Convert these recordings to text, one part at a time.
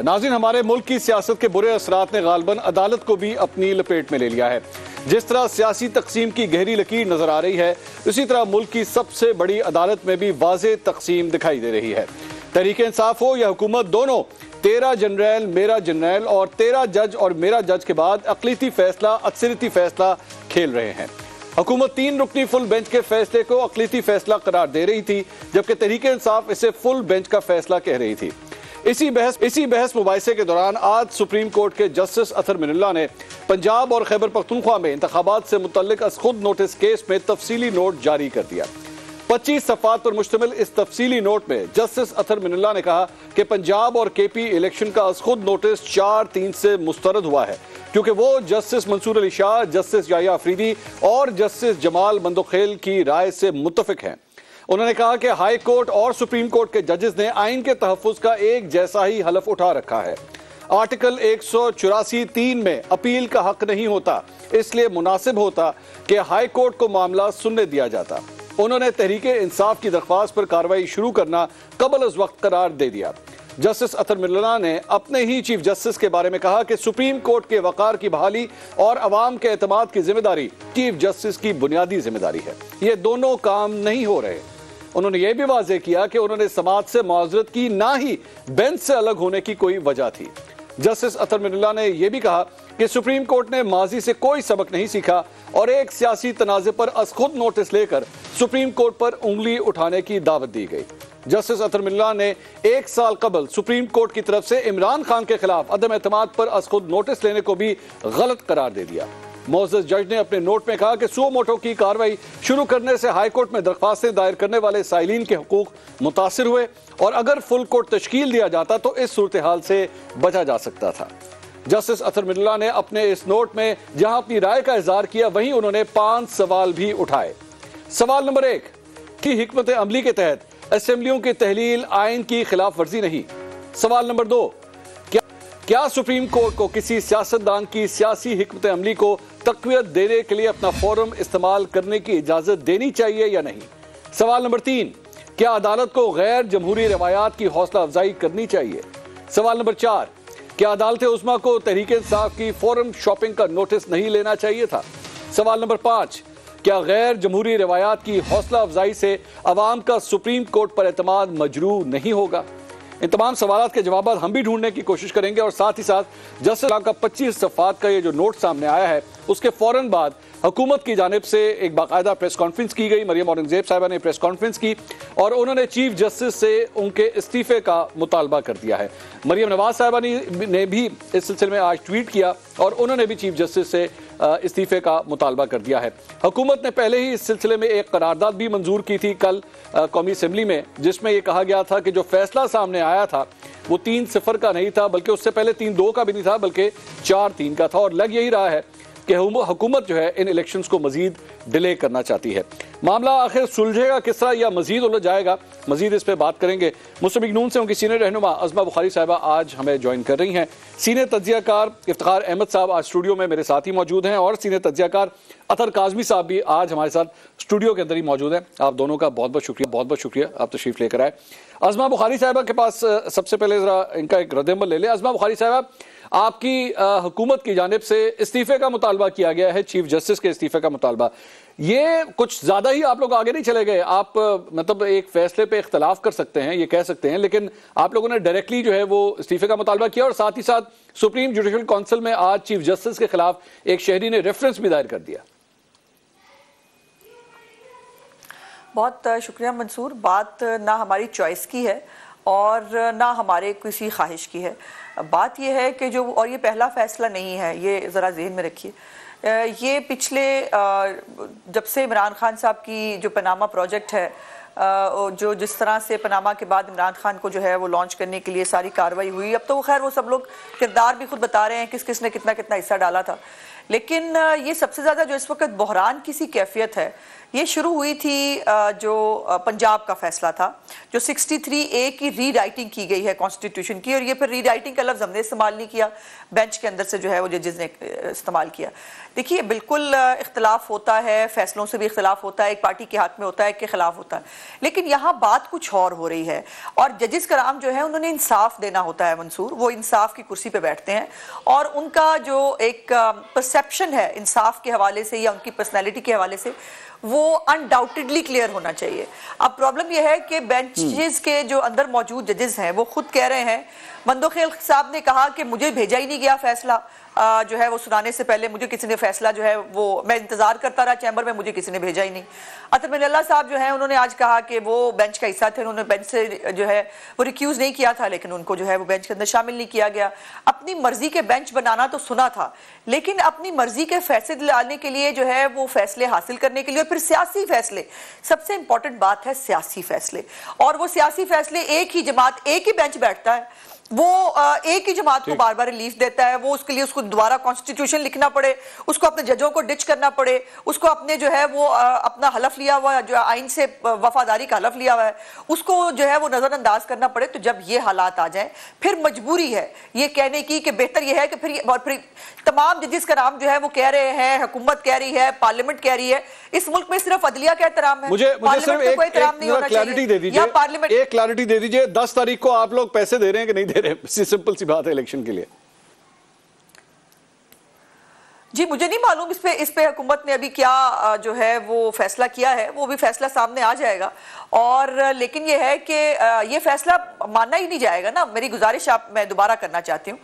नाजिन, हमारे मुल्क की सियासत के बुरे असरात ने गालबन अदालत को भी अपनी लपेट में ले लिया है। जिस तरह सियासी तकसीम की गहरी लकीर नज़र आ रही है, उसी तरह मुल्क की सबसे बड़ी अदालत में भी वाज तकसीम दिखाई दे रही है। तहरीक इंसाफ हो या हुकूमत, दोनों, तेरह जनरल, मेरा जनरल और तेरह जज और मेरा जज के बाद अकलीती फैसला, अक्सरती फैसला खेल रहे हैं। हुकूमत तीन रुकनी फुल बेंच के फैसले को अकलीती फैसला करार दे रही थी, जबकि तहरीक इंसाफ इसे फुल बेंच का फैसला कह रही थी। इसी बहस इसी बहस मुबासे के दौरान आज सुप्रीम कोर्ट के जस्टिस अथर मिनल्ला ने पंजाब और खैबर पख्तनख्वा में इंतबात से मुतल खुद नोटिस केस में तफसीली नोट जारी कर दिया। पच्चीस सफात पर मुश्तमिल इस तफसीली नोट में जस्टिस अथर मिनल्ला ने कहा कि पंजाब और के पी इलेक्शन का अस खुद नोटिस चार तीन से मुस्तरद हुआ है, क्योंकि वो जस्टिस मंसूर अली शाह, जस्टिस याया अफरीदी और जस्टिस जमाल मंदोखेल की राय से मुतफिक हैं। उन्होंने कहा कि हाई कोर्ट और सुप्रीम कोर्ट के जजेस ने आइन के तहफ़ का एक जैसा ही हलफ उठा रखा है। आर्टिकल एक सौ चौरासी तीन में अपील का हक नहीं होता, इसलिए मुनासिब होता कि हाई कोर्ट को मामला सुनने दिया जाता। उन्होंने तहरीक इंसाफ की दरख्वास्त पर कार्रवाई शुरू करना कबल उस वक्त करार दे दिया। जस्टिस अतर मिल्ला ने अपने ही चीफ जस्टिस के बारे में कहा कि सुप्रीम कोर्ट के वकार की बहाली और अवाम के अतमाद की ज़िम्मेदारी चीफ जस्टिस की बुनियादी ज़िम्मेदारी है। ये दोनों काम नहीं हो रहे। उन्होंने यह भी वाजे किया कि उन्होंने समाज से मुआजरत की ना ही बेंच से अलग होने की कोई वजह थी। जस्टिस अतर मिनुल्ला ने यह भी कहा कि सुप्रीम कोर्ट ने माजी से कोई सबक नहीं सीखा और एक सियासी तनाजे पर खुद नोटिस लेकर सुप्रीम कोर्ट पर उंगली उठाने की दावत दी गई। जस्टिस अतर मिल्ला ने एक साल कबल सुप्रीम कोर्ट की तरफ़ से इमरान खान के खिलाफ अदम एतमाद पर अस खुद नोटिस लेने को भी गलत करार दे दिया। मोजस जज ने अपने नोट में कहा कि सो मोटो की कार्रवाई शुरू करने से हाईकोर्ट में दरख्वास्तें दायर करने वाले साइलिन के हकूक मुतासर हुए और अगर फुल कोर्ट तश्कील दिया जाता तो इस सूरत हाल से बचा जा सकता था। जस्टिस अतर मिल्ला ने अपने इस नोट में जहाँ अपनी राय का इजहार किया, वहीं उन्होंने पाँच सवाल भी उठाए। सवाल नंबर एक, की हमत अमली के तहत असम्बलियों की तहलील आइन की खिलाफ वर्जी नहीं। सवाल नंबर दो क्या सुप्रीम कोर्ट को किसी सियासतदान की सियासी हमत अमली को तकवीत देने के लिए अपना फोरम इस्तेमाल करने की इजाज़त देनी चाहिए या नहीं? सवाल नंबर तीन, क्या अदालत को गैर जमहूरी रवायात की हौसला अफजाई करनी चाहिए? सवाल नंबर चार, क्या अदालत उस्मा को तहरीक इंसाफ की फोरम शॉपिंग का नोटिस नहीं लेना चाहिए था? सवाल नंबर पाँच, क्या गैर जमहूरी रवायात की हौसला अफजाई से अवाम का सुप्रीम कोर्ट पर एतमाद मजरू नहीं होगा? इन तमाम सवाल के जवाब हम भी ढूँढने की कोशिश करेंगे और साथ ही साथ जस्टिस का पच्चीस सफात का ये जो नोट सामने आया है, उसके फ़ौरन बाद हुकूमत की जानब से एक बाकायदा प्रेस कॉन्फ्रेंस की गई, मरियम औरंगज़ेब साहबा ने प्रेस कॉन्फ्रेंस की और उन्होंने चीफ जस्टिस से उनके इस्तीफे का मुतालबा कर दिया है। मरियम नवाज़ साहबा ने भी इस सिलसिले में आज ट्वीट किया और उन्होंने भी चीफ जस्टिस से इस्तीफे का मुतालबा कर दिया है। हुकूमत ने पहले ही इस सिलसिले में एक करारदाद भी मंजूर की थी कल कौमी असम्बली में, जिसमें यह कहा गया था कि जो फैसला सामने आया था, वो तीन सिफर का नहीं था, बल्कि उससे पहले तीन दो का भी नहीं था, बल्कि चार तीन का था। और लग यही रहा है कि हुकूमत जो है, इन इलेक्शंस को मजीद डिले करना चाहती है। मामला आखिर सुलझेगा किस तरह या मजीद उलझ जाएगा, मजीद इस पर बात करेंगे। मुस्लिम नून से उनकी सीनियर रहनुमा अजमा बुखारी साहबा आज हमें ज्वाइन कर रही हैं। सीनियर तजियाकार इफ्तार अहमद साहब आज स्टूडियो में मेरे साथ ही मौजूद हैं और सीनियर तजियाकार अतर काजमी साहब भी आज हमारे साथ स्टूडियो के अंदर ही मौजूद हैं। आप दोनों का बहुत बहुत शुक्रिया, बहुत बहुत शुक्रिया आप तशरीफ़ लेकर आए। अजमा बुखारी साहबा के पास सबसे पहले ज़रा इनका एक रद्दमल ले लें। अजमा बुखारी साहबा आपकी हुकूमत की जानब से इस्तीफे का मुतालबा किया गया है, चीफ जस्टिस के इस्तीफे का मुतालबा। ये कुछ ज़्यादा ही आप लोग आगे नहीं चले गए। आप मतलब एक फैसले पे इख्तलाफ कर सकते हैं, ये कह सकते हैं, लेकिन आप लोगों ने डायरेक्टली जो है वो इस्तीफे का मुतालबा किया और साथ ही साथ सुप्रीम जुडिशल काउंसिल में आज चीफ जस्टिस के खिलाफ एक शहरी ने रेफरेंस भी दायर कर दिया। बहुत शुक्रिया मंसूर। बात, ना हमारी चॉइस की है। और ना हमारे किसी ख्वाहिश की है। बात यह है कि जो, और ये पहला फैसला नहीं है, ये ज़रा जहन में रखिए। ये पिछले जब से इमरान खान साहब की जो पनामा प्रोजेक्ट है जो जिस तरह से पनामा के बाद इमरान खान को जो है वो लॉन्च करने के लिए सारी कार्रवाई हुई, अब तो वो खैर वो सब लोग किरदार भी खुद बता रहे हैं किस किस ने कितना कितना हिस्सा डाला था। लेकिन ये सबसे ज़्यादा जो इस वक्त बहरान की सी कैफियत है, ये शुरू हुई थी जो पंजाब का फैसला था, जो 63 ए की री राइटिंग की गई है कॉन्स्टिट्यूशन की, और ये फिर री राइटिंग का लफ्ज़ हमने इस्तेमाल नहीं किया बेंच के अंदर से जो है वो जजेज़ ने इस्तेमाल किया। देखिए, बिल्कुल इख्तलाफ होता है, फैसलों से भी इख्तलाफ होता है, एक पार्टी के हाथ में होता है, एक के खिलाफ होता है, लेकिन यहाँ बात कुछ और हो रही है, और जजेस का कराम जो है उन्होंने इंसाफ देना होता है, मंसूर, वो इंसाफ की कुर्सी पर बैठते हैं, और उनका जो एक परसेप्शन है इंसाफ के हवाले से या उनकी पर्सनैलिटी के हवाले से, वो अनडाउटेडली क्लियर होना चाहिए। अब प्रॉब्लम यह है कि बेंचेस के जो अंदर मौजूद जजेस हैं, वो खुद कह रहे हैं मंदोखेल साहब ने कहा कि मुझे भेजा ही नहीं गया फैसला। जो है वो सुनाने से पहले मुझे किसी ने फैसला जो है वो, मैं इंतज़ार करता रहा चैम्बर में, मुझे किसी ने भेजा ही नहीं। अतर मिनल्ला साहब जो है, उन्होंने आज कहा कि वो बेंच का हिस्सा थे, उन्होंने बेंच से जो है वो रिक्यूज नहीं किया था, लेकिन उनको जो है वो बेंच के अंदर शामिल नहीं किया गया। अपनी मर्ज़ी के बेंच बनाना तो सुना था, लेकिन अपनी मर्ज़ी के फैसले दिलाने के लिए जो है वो फैसले हासिल करने के लिए, और फिर सियासी फैसले। सबसे इंपॉर्टेंट बात है सियासी फैसले। और वो सियासी फैसले एक ही जमात, एक ही बेंच बैठता है। वो एक ही जमात को बार बार रिलीफ देता है वो उसके लिए उसको दोबारा कॉन्स्टिट्यूशन लिखना पड़े उसको अपने जजों को डिच करना पड़े उसको अपने जो है वो अपना हलफ लिया हुआ जो आइन से वफादारी का हलफ लिया हुआ है उसको जो है वो नजरअंदाज करना पड़े तो जब ये हालात आ जाए फिर मजबूरी है ये कहने की कि बेहतर ये है कि फिर और फिर तमाम जजिस का नाम जो है वो कह रहे हैं हुकूमत कह रही है पार्लियामेंट कह रही है इस मुल्क में सिर्फ़ अदलिया का एहतराम है। मुझे मुझे सिर्फ़ एक, एक क्लैरिटी दे दीजिए। पार्लियामेंट एक क्लैरिटी दे दीजिए दस तारीख को आप लोग पैसे दे रहे हैं कि नहीं दे रहे हैं। सिंपल सी बात है इलेक्शन के लिए। जी, मुझे नहीं मालूम इस पे इस पे हुकूमत ने अभी क्या जो है वो फैसला किया है, वो भी फैसला सामने आ जाएगा। और, लेकिन ये है कि ये फैसला मानना ही नहीं जाएगा ना। मेरी गुजारिश आप, मैं दोबारा करना चाहती हूँ।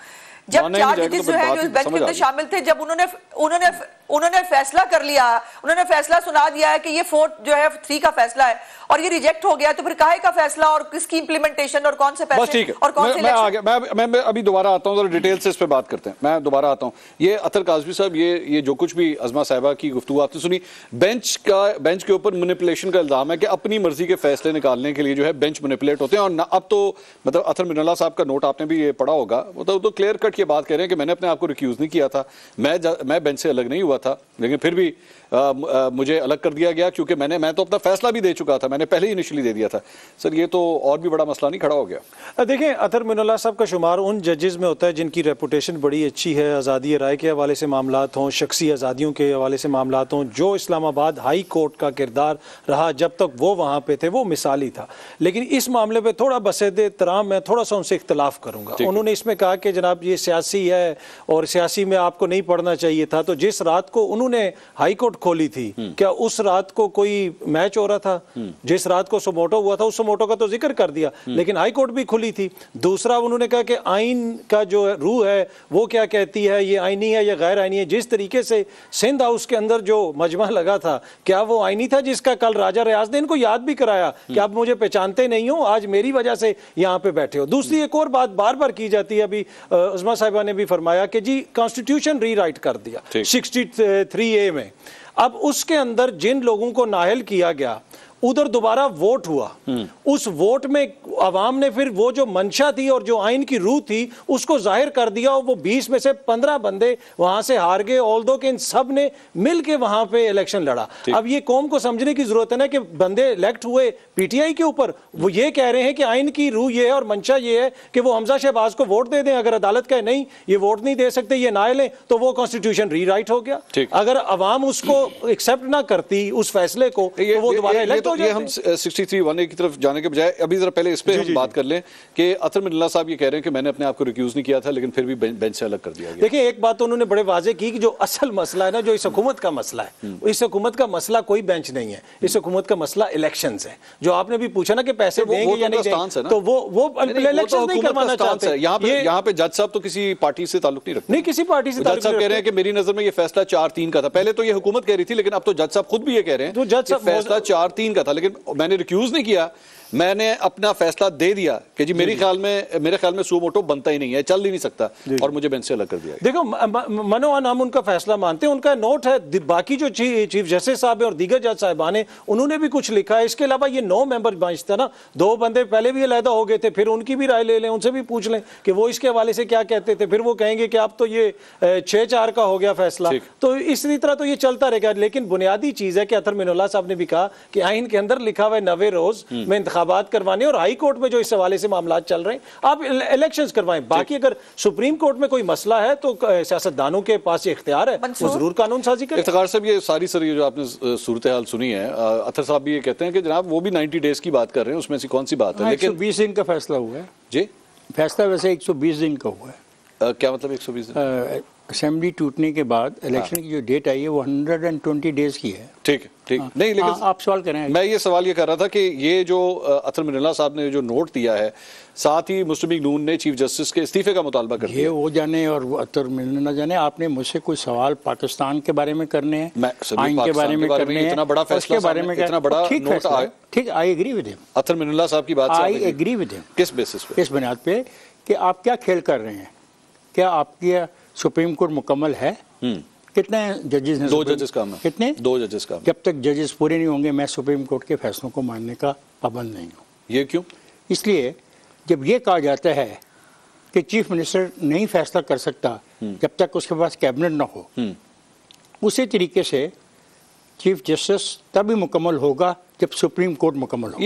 जब चार जजेस तो जो है जो इस बेंच के अंदर शामिल थे जब उन्होंने उन्होंने उन्होंने फैसला कर लिया उन्होंने फैसला सुना दिया है कि ये फोर्थ जो है थ्री का फैसला है और ये रिजेक्ट हो गया तो फिर काहे का फैसला और किसकी इंप्लीमेंटेशन और कौन से पैसे और कौन से मैं मैं, मैं, मैं अभी दोबारा आता हूँ डिटेल से इस पर बात करते हैं। मैं दोबारा आता हूँ। ये अतर काजवी साहब ये ये जो कुछ भी अजमा साहबा की गुफ्तु आपने सुनी बेंच का बेंच के ऊपर मैनिपुलेशन का इल्ज़ाम है कि अपनी मर्ज़ी के फैसले निकालने के लिए जो है बेंच मैनिपुलेट होते हैं और अब तो मतलब अतर मिनला साहब का नोट आपने भी ये पढ़ा होगा वो तो, तो क्लियर कट ये बात कह रहे हैं कि मैंने अपने आप को रिक्यूज नहीं किया था। मैं मैं बेंच से अलग नहीं हुआ था, लेकिन फिर भी आ, आ, मुझे अलग कर दिया गया क्योंकि मैंने मैं तो अपना फैसला भी दे चुका था मैंने पहले ही इनिशियली दे दिया था। सर ये तो और भी बड़ा मसला नहीं खड़ा हो गया। देखें अतर मिनल्ला साहब का शुमार उन जजेस में होता है जिनकी रेपुटेशन बड़ी अच्छी है आज़ादी राय के हवाले से मामला हों शख्सी आज़ादियों के हवाले से मामला हों जो इस्लामाबाद हाई कोर्ट का किरदार रहा जब तक वो वहाँ पर थे वो मिसाली था। लेकिन इस मामले पर थोड़ा बसद तराम मैं थोड़ा सा उनसे इख्तलाफ करूँगा। उन्होंने इसमें कहा कि जनाब ये सियासी है और सियासी में आपको नहीं पढ़ना चाहिए था तो जिस रात को उन्होंने हाई कोर्ट खोली थी। हम्म। क्या उस रात को कोई मैच हो रहा था? हम्म। जिस रात को समोटो हुआ था उस समोटो का तो ज़िक्र कर दिया। हम्म। लेकिन हाई कोर्ट भी खुली थी। दूसरा उन्होंने कहा कि आइन का जो रूह है वो क्या कहती है? ये आईनी है या गैर आईनी है? जिस तरीके से सिंध हाउस के अंदर जो मजमा लगा था क्या वो आईनी था जिसका कल राजा रियाज ने इनको याद भी कराया कि आप मुझे पहचानते नहीं हो आज मेरी वजह से यहाँ पे बैठे हो? दूसरी एक और बात बार बार की जाती है अभी उजमा साहिबा ने भी फरमाया कि जी कॉन्स्टिट्यूशन रीराइट कर दिया। सिक्सटी थ्री ए में। अब उसके अंदर जिन लोगों को नाहल किया गया उधर दोबारा वोट हुआ। हम्म। उस वोट में अवाम ने फिर वो जो मंशा थी और जो आइन की रूह थी उसको ज़ाहिर कर दिया और वो बीस में से पंद्रह बंदे वहाँ से हार गए ऑल दो के इन सबने मिल के वहाँ पे इलेक्शन लड़ा। अब ये कौम को समझने की ज़रूरत है ना कि बंदे इलेक्ट हुए पीटीआई के ऊपर। वो ये कह रहे हैं कि आइन की रूह ये है और मंशा ये है कि वो हमजा शहबाज को वोट दे दें। अगर अदालत कहे नहीं ये वोट नहीं दे सकते ये ना लें तो वो कॉन्स्टिट्यूशन रीराइट हो गया। अगर अवाम उसको एक्सेप्ट ना करती उस फैसले को तो वो दोबारा इलेक्ट तो ये हम 63 वन की तरफ़ जाने के बजाय अभी जरा पहले इस पे हम बात कर लें कि अतर मिल्ला साहब ये कह रहे हैं कि मैंने अपने आप को रिक्यूज नहीं किया था लेकिन फिर भी बेंच से अलग कर दिया गया। देखिए एक बात तो उन्होंने बड़े वाजे की कि जो असल मसला है ना जो इस हुकूमत का मसला है हम्म। इस हुकूमत का मसला कोई बेंच नहीं है। इस हुकूमत का मसला इलेक्शन है। जो आपने भी पूछा ना कि पैसे देंगे या नहीं तो वो वो इलेक्शन तो नहीं करवाना चाहते। यहाँ पे यहाँ पे जज साहब तो किसी पार्टी से ताल्लुक नहीं रखते। नहीं किसी पार्टी से जज साहब कह रहे हैं कि मेरी नज़र में ये फैसला चार तीन का था। पहले तो ये हुकूमत कह रही थी लेकिन अब तो जज साहब खुद भी ये कह रहे हैं तो जज साहब फैसला चार तीन का था लेकिन मैंने रिक्यूज नहीं किया। मैंने अपना फैसला दे दिया कि जी मेरे ख्याल में मेरे ख्याल में सू मोटो बनता ही नहीं है चल ही नहीं सकता और मुझे बेंच से अलग कर दिया देखो म- म- हम उनका फैसला मानते हैं उनका नोट है बाकी जो चीफ जस्टिस साहब हैं और दीगर जज साहिबान हैं उन्होंने भी कुछ लिखा है। इसके अलावा ये नौ मेंबर बेंच था ना दो बंदे पहले भी अलहदा हो गए थे फिर उनकी भी राय ले लें उनसे भी पूछ लें कि वो इसके हवाले से क्या कहते थे। फिर वो कहेंगे कि आप तो ये छह चार का हो गया फैसला। तो इसी तरह तो ये चलता रहेगा लेकिन बुनियादी चीज़ है कि अतर मिनुल्लाह साहब ने भी कहा कि आइन के अंदर लिखा हुआ है नवे रोज में इंतबात करवाने और हाई कोर्ट में जो इस हवाले से मामला चल रहे हैं आप इलेक्शन करवाएँ। बाकी अगर सुप्रीम कोर्ट में कोई मसला है तो सियासतदानों के पास ये इख्तियार है। वो ज़रूर कानून साजी करें। इफ्तार साहब ये सारी सर ये जो आपने सूरत हाल सुनी है अ, अतर साहब भी ये कहते हैं कि जनाब वो भी 90 डेज़ की बात कर रहे हैं उसमें से कौन सी बात है? हाँ, लेकिन 120 दिन का फैसला हुआ है। जी? फैसला वैसे 120 दिन का हुआ है। क्या मतलब 120 दिन? अ, असेंबली टूटने के बाद इलेक्शन हाँ। की जो डेट आई है वो 120 डेज़ की है। ठीक है ठीक। हाँ। नहीं लेकिन हाँ, आप सवाल करें। मैं ये सवाल ये कर रहा था कि ये जो अतर मिनल्ला साहब ने जो नोट दिया है साथ ही मुस्लिम लीग नून ने चीफ जस्टिस के इस्तीफे का मुतालबा कर ये वो जाने और अतर मिलने ना जाने आपने मुझसे कोई सवाल पाकिस्तान के बारे में करने हैं आइन के बारे में करने इतना बड़ा फैसला बारे में इतना बड़ा ठीक नोट। ठीक I agree with him Athar Minallah sahab की बात आई एग्री विद हिम किस बेसिस पे? इस बुनियाद पे? कि आप क्या खेल कर रहे हैं? क्या आपकी सुप्रीम कोर्ट मुकम्मल है। हम्म, कितने जजेस दो जजेस काम है। कितने? दो जजेस काम जब तक जजेस पूरे नहीं होंगे मैं सुप्रीम कोर्ट के फैसलों को मानने का पाबंद नहीं हूँ। ये क्यों? इसलिए जब ये कहा जाता है कि चीफ मिनिस्टर नहीं फैसला कर सकता जब तक उसके पास कैबिनेट ना हो हम्म, उसी तरीके से चीफ जस्टिस तभी मुकम्मल होगा जब सुप्रीम कोर्ट मुकम्मल हो।